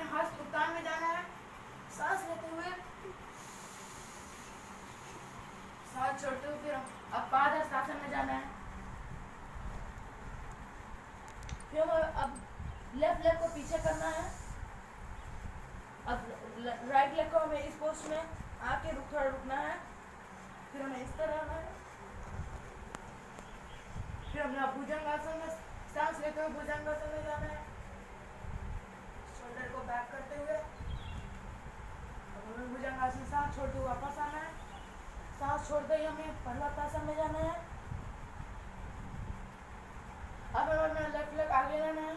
हमें उत्तान में जाना है। सांस लेते हुए। सांस छोड़ते हुए फिर अब पाद हस्तासन में जाना है। फिर हमें अब लेफ़्ट लेग को पीछे करना है। अब राइट लेग को हमें इस पोस्ट में आके रुक थोड़ा रुकना है। फिर हमें इस तरह आना है। फिर हमें भुजंगासन में सांस लेते हुए भुजंगासन में जाना है। शोल्डर को बैक करते हुए अब भुजंगासन सांस छोड़ते हुए वापस आना है। सांस छोड़ते ही हमें पर्वतासन में जाना है। अब हमें लेफ़्ट लेग आगे लेना है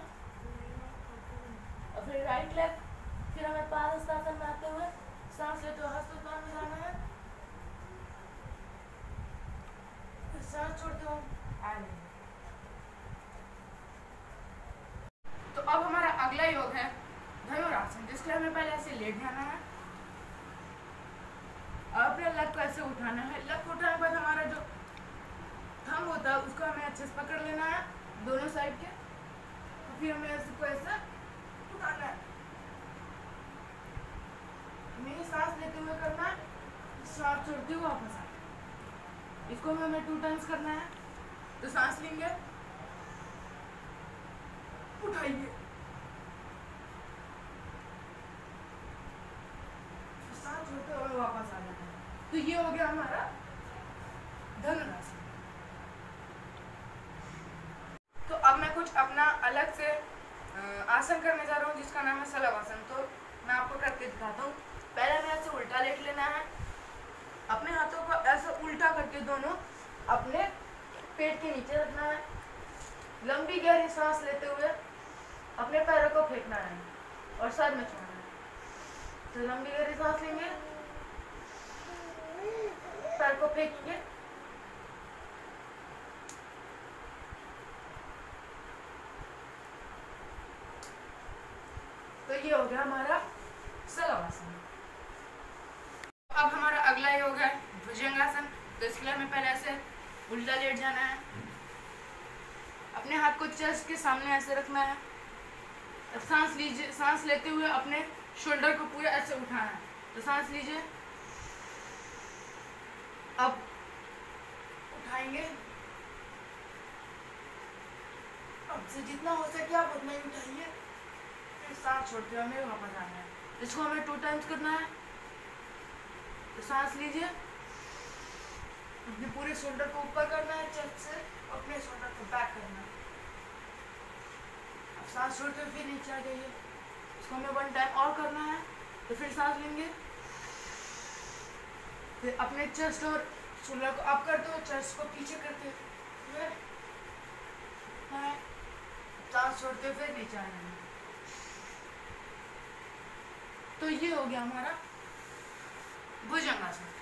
और फिर राइट लेग फिर हमें पादस्तासन में आते हुए सांस लेते हुए हस्त उत्तान में जाना है फिर सांस छोड़ते हुए आगे तो अब हमारा अगला योग है धनुरासन जिसके लिए हमें पहले ऐसे लेट जाना है और अपने लग को ऐसे उठाना है लग को उठाने के बाद हमारा जो थंब होता है उसको हमें अच्छे से पकड़ लेना है, दोनों साइड के। तो फिर हमें ऐसे को ऐसे उठाना है। मेरी सांस लेते हुए करना है सांस छोड़ते हुए वापस आना इसको भी हमें टू टाइम्स करना है। तो सांस लेंगे, उठाइए। फिर सांस छोड़ते हुए वापस आ जाना तो ये हो गया हमारा धनुरासन तो अब मैं कुछ अपना अलग से आसन करने जा रहा हूँ, जिसका नाम है सलव आसन तो मैं आपको करके दिखाता हूँ। पहले हमें ऐसे उल्टा लेट लेना है। अपने हाथों को ऐसे उल्टा करके दोनों अपने पेट के नीचे रखना है। लंबी गहरी सांस लेते हुए अपने पैरों को फेंकना है और सर में छोड़ना है। तो लंबी गहरी सांस लेंगे, पैर को फेंकेंगे। तो ये हो गया हमारा सलवासन। अब हमारा अगला योग है भुजंगासन। तो इसके लिए हमें पहले ऐसे उल्टा लेट जाना है। अपने हाथ को चेस्ट के सामने ऐसे रखना है। सांस लीजिए, सांस लेते हुए अपने शोल्डर को पूरा ऐसे उठाना है। तो सांस लीजिए। अब उठाएँगे। अब से जितना हो सके आप उतना ही उठाइए। फिर सांस छोड़ते हुए हमें वापस आना है। इसको हमें टू टाइम्स करना है। तो सांस लीजिए। अपने पूरे शोल्डर को ऊपर करना है चेस्ट से अपने शोल्डर को बैक करना है। अब सांस छोड़ते फिर नीचे आ जाइए। इसको हमें वन टाइम और करना है तो फिर सांस लेंगे। फिर अपने चेस्ट और शोल्डर को अप करते हुए चेस्ट को पीछे करते हुए। हाँ, सांस छोड़ते फिर नीचे आ जाएँगे तो ये हो गया हमारा भुजंगासन